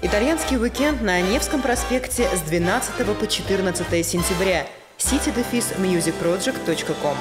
Итальянский уикенд на Невском проспекте с 12 по 14 сентября. citydefismusicproject.com